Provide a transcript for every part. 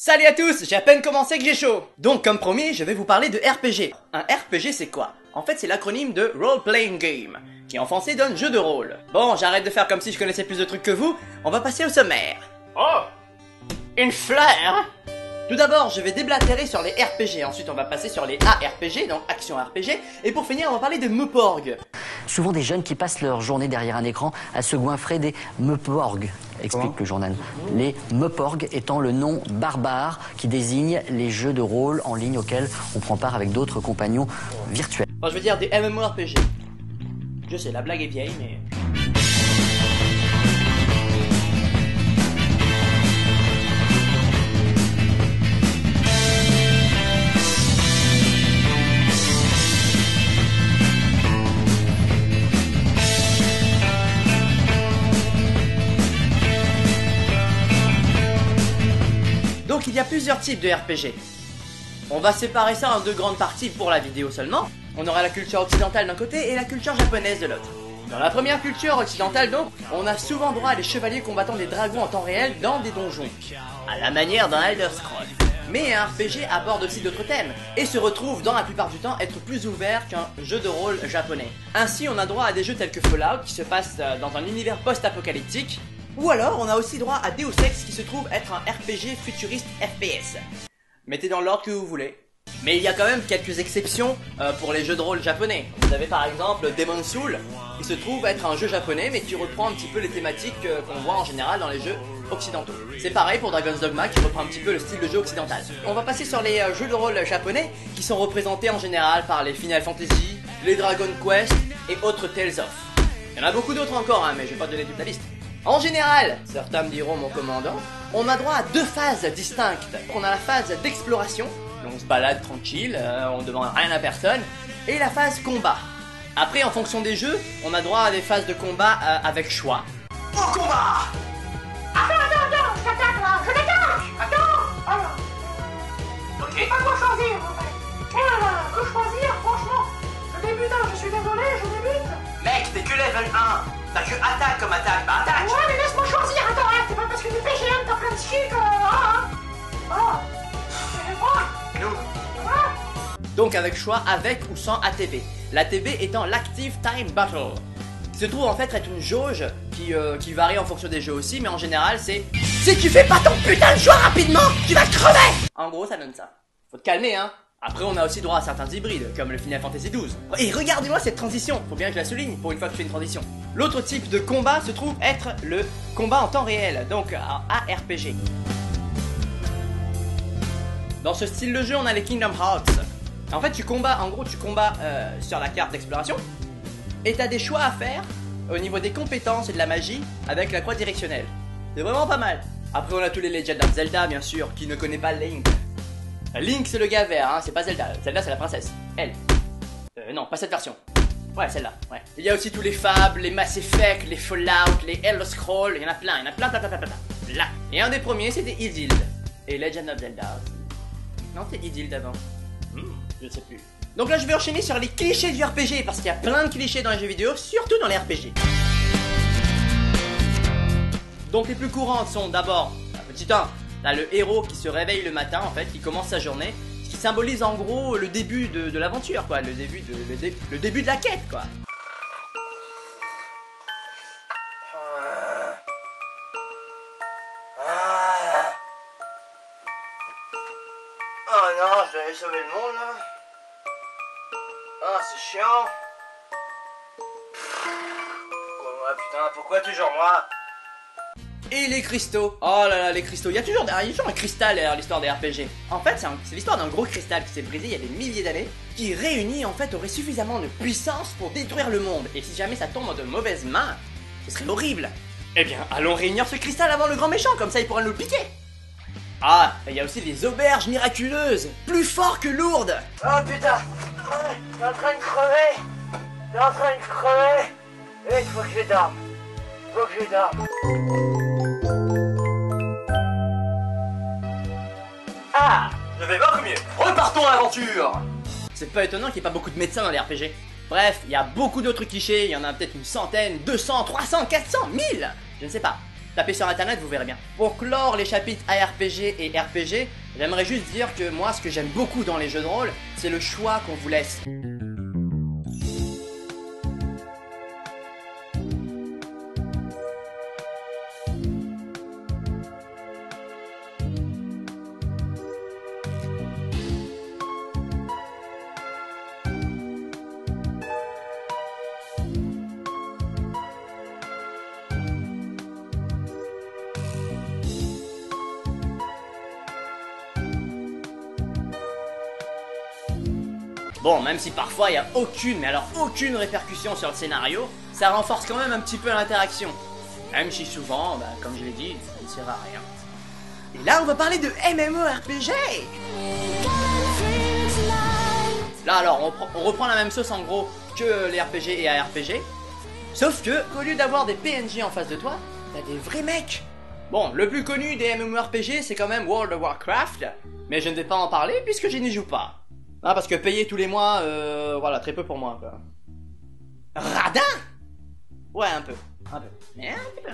Salut à tous, j'ai à peine commencé que j'ai chaud. Donc comme promis, je vais vous parler de RPG. Un RPG c'est quoi? En fait c'est l'acronyme de Role Playing Game, qui en français donne jeu de rôle. Bon, j'arrête de faire comme si je connaissais plus de trucs que vous, on va passer au sommaire. Oh Une fleur? Tout d'abord, je vais déblatérer sur les RPG, ensuite on va passer sur les ARPG, donc Action RPG, et pour finir, on va parler de Meuporg. Souvent des jeunes qui passent leur journée derrière un écran à se goinfrer des Meuporg, explique le journal. Les Meuporg étant le nom barbare qui désigne les jeux de rôle en ligne auxquels on prend part avec d'autres compagnons virtuels. Enfin, je veux dire des MMORPG. Je sais, la blague est vieille, mais... plusieurs types de RPG. On va séparer ça en deux grandes parties pour la vidéo seulement. On aura la culture occidentale d'un côté et la culture japonaise de l'autre. Dans la première culture occidentale donc, on a souvent droit à des chevaliers combattant des dragons en temps réel dans des donjons. À la manière d'un Elder Scroll. Mais un RPG aborde aussi d'autres thèmes, et se retrouve dans la plupart du temps être plus ouvert qu'un jeu de rôle japonais. Ainsi on a droit à des jeux tels que Fallout qui se passent euh, dans un univers post-apocalyptique, ou alors, on a aussi droit à Deus Ex qui se trouve être un RPG futuriste FPS. Mettez dans l'ordre que vous voulez. Mais il y a quand même quelques exceptions euh, pour les jeux de rôle japonais. Vous avez par exemple Demon Soul, qui se trouve être un jeu japonais mais qui reprend un petit peu les thématiques euh, qu'on voit en général dans les jeux occidentaux. C'est pareil pour Dragon's Dogma qui reprend un petit peu le style de jeu occidental. On va passer sur les euh, jeux de rôle japonais qui sont représentés en général par les Final Fantasy, les Dragon Quest et autres Tales of. Il y en a beaucoup d'autres encore, hein, mais je vais pas donner toute la liste. En général, certains me diront mon commandant, on a droit à deux phases distinctes. On a la phase d'exploration, on se balade tranquille, euh, on demande rien à personne, et la phase combat. Après, en fonction des jeux, on a droit à des phases de combat euh, avec choix. Au combat Attends, attends, attends, je t'attaque là, je t'attaque Attends Voilà. Ok. Pas quoi choisir en fait. Oh là là, que choisir, franchement? Je débute, hein, je suis désolé, je débute Mec, t'es que level 1 T'as que attaque comme attaque, attaque Ouais, mais laisse-moi choisir, attends, hein, c'est pas parce que du PGM t'as plein de. Ah, hein. C'est moi Nous Ah Donc avec choix avec ou sans ATB. L'ATB étant l'Active Time Battle. Qui se trouve en fait être une jauge qui, euh, qui varie en fonction des jeux aussi, mais en général c'est... Si tu fais pas ton putain de choix rapidement, tu vas crever En gros ça donne ça. Faut te calmer hein après, on a aussi droit à certains hybrides, comme le Final Fantasy XII. Et regardez-moi cette transition Faut bien que je la souligne, pour une fois que je fais une transition. L'autre type de combat se trouve être le combat en temps réel, donc un ARPG. Dans ce style de jeu, on a les Kingdom Hearts. En fait, tu combats, en gros, tu combats euh, sur la carte d'exploration, et t'as des choix à faire au niveau des compétences et de la magie avec la croix directionnelle. C'est vraiment pas mal. Après, on a tous les Legends of Zelda, bien sûr, qui ne connaît pas Link. Link, c'est le gars vert, hein, c'est pas Zelda. Zelda, c'est la princesse. Elle. Euh, non, pas cette version. Ouais, celle-là, ouais. Il y a aussi tous les Fables, les Mass Effect, les Fallout, les Elder Scrolls, il y en a plein, il y en a plein, plein. Et un des premiers, c'était Idild. Et Legend of Zelda. Non, c'était Idild avant. Hmm, je ne sais plus. Donc là, je vais enchaîner sur les clichés du RPG, parce qu'il y a plein de clichés dans les jeux vidéo, surtout dans les RPG. Donc les plus courantes sont d'abord, petit 1, T'as le héros qui se réveille le matin, en fait, qui commence sa journée, ce qui symbolise en gros le début de, l'aventure, quoi, le début de, le, dé- le début de la quête, quoi. Oh non, je devais sauver le monde, là. Ah, c'est chiant. Oh, putain, pourquoi toujours moi? Et les cristaux Oh là là, les cristaux. Il y a toujours, il y a toujours un cristal derrière l'histoire des RPG. En fait, c'est l'histoire d'un gros cristal qui s'est brisé il y a des milliers d'années, qui réuni en fait aurait suffisamment de puissance pour détruire le monde. Et si jamais ça tombe de mauvaises mains, ce serait horrible. Eh bien, allons réunir ce cristal avant le grand méchant, comme ça il pourra nous le piquer. Ah, et il y a aussi les auberges miraculeuses, plus fort que lourdes. Oh putain suis en train de crever suis en train de crever Et il faut que je dorme Ah, je vais beaucoup mieux. Repartons à l'aventure. C'est pas étonnant qu'il n'y ait pas beaucoup de médecins dans les RPG. Bref, il y a beaucoup d'autres clichés, il y en a peut-être une centaine, 200, 300, 400, 1000 Je ne sais pas. Tapez sur internet, vous verrez bien. Pour clore les chapitres ARPG et RPG, j'aimerais juste dire que moi, ce que j'aime beaucoup dans les jeux de rôle, c'est le choix qu'on vous laisse. Bon, même si parfois il n'y a aucune, mais alors aucune répercussion sur le scénario, ça renforce quand même un petit peu l'interaction. Même si souvent, bah, comme je l'ai dit, ça ne sert à rien. Et là, on va parler de MMORPG Là, alors, on, prend- on reprend la même sauce en gros que les RPG et ARPG. Sauf que, qu'au lieu d'avoir des PNJ en face de toi, t'as des vrais mecs Bon, le plus connu des MMORPG, c'est quand même World of Warcraft, mais je ne vais pas en parler puisque je n'y joue pas. Ah, parce que payer tous les mois, euh, voilà, très peu pour moi. Radin? Ouais, un peu. Un peu. Mais un petit peu.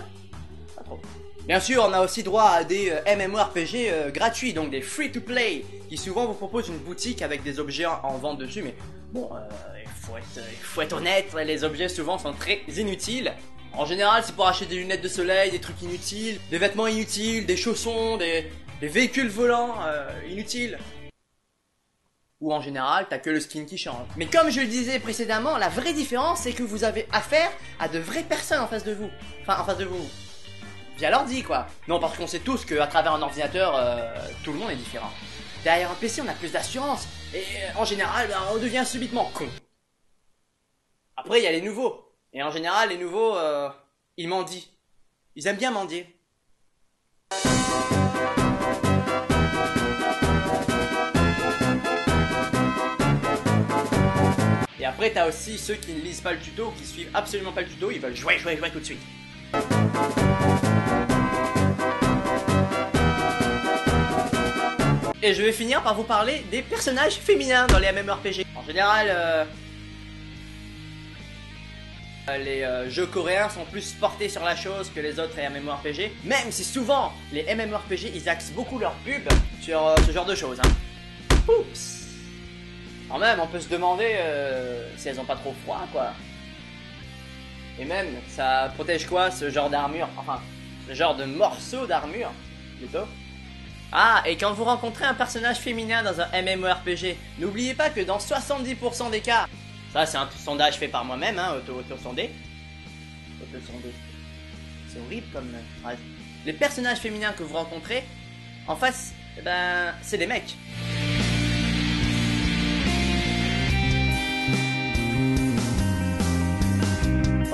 Pas trop. Bien sûr, on a aussi droit à des euh, MMORPG euh, gratuits, donc des free-to-play, qui souvent vous proposent une boutique avec des objets en, en vente dessus, mais bon, il, faut être, il faut honnête, les objets souvent sont très inutiles. En général, c'est pour acheter des lunettes de soleil, des trucs inutiles, des vêtements inutiles, des chaussons, des, véhicules volants inutiles ou en général, t'as que le skin qui change. Mais comme je le disais précédemment, la vraie différence, c'est que vous avez affaire à de vraies personnes en face de vous. Enfin, en face de vous. Via l'ordi, quoi. Non, parce qu'on sait tous qu'à travers un ordinateur, euh, tout le monde est différent. Derrière un PC, on a plus d'assurance. Et euh, en général, ben, on devient subitement con. Après, il y a les nouveaux. Et en général, les nouveaux, euh, ils mendient. Ils aiment bien mendier. Et après, t'as aussi ceux qui ne lisent pas le tuto, qui suivent absolument pas le tuto, ils veulent jouer, jouer, jouer tout de suite. Et je vais finir par vous parler des personnages féminins dans les MMORPG. En général, euh, euh, les euh, jeux coréens sont plus portés sur la chose que les autres MMORPG, même si souvent les MMORPG ils axent beaucoup leur pub sur ce genre de choses. Hein. Oups quand même, on peut se demander euh, si elles ont pas trop froid, quoi. Et même, ça protège quoi, ce genre d'armure? Enfin, ce genre de morceau d'armure, plutôt? Ah, et quand vous rencontrez un personnage féminin dans un MMORPG, n'oubliez pas que dans 70% des cas, ça c'est un sondage fait par moi-même, hein, auto-sondé. Auto-sondé. C'est horrible comme... Les personnages féminins que vous rencontrez, en face, eh ben, c'est des mecs.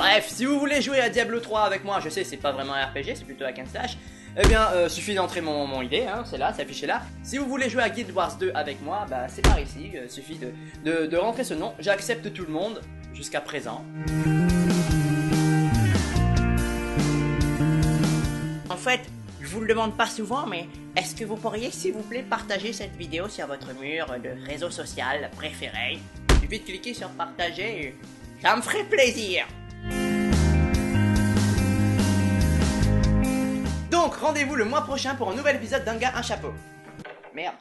Bref, si vous voulez jouer à Diablo 3 avec moi, je sais c'est pas vraiment un RPG, c'est plutôt un and slash, eh bien euh, suffit d'entrer mon, mon ID, hein, c'est là, c'est affiché là. Si vous voulez jouer à Guild Wars 2 avec moi, bah c'est par ici, euh, suffit de, rentrer ce nom, j'accepte tout le monde, jusqu'à présent. En fait, je vous le demande pas souvent, mais est-ce que vous pourriez, s'il vous plaît, partager cette vidéo sur votre mur de réseau social préféré? De cliquer sur partager, ça me ferait plaisir rendez-vous le mois prochain pour un nouvel épisode d'un gars un chapeau. Merde.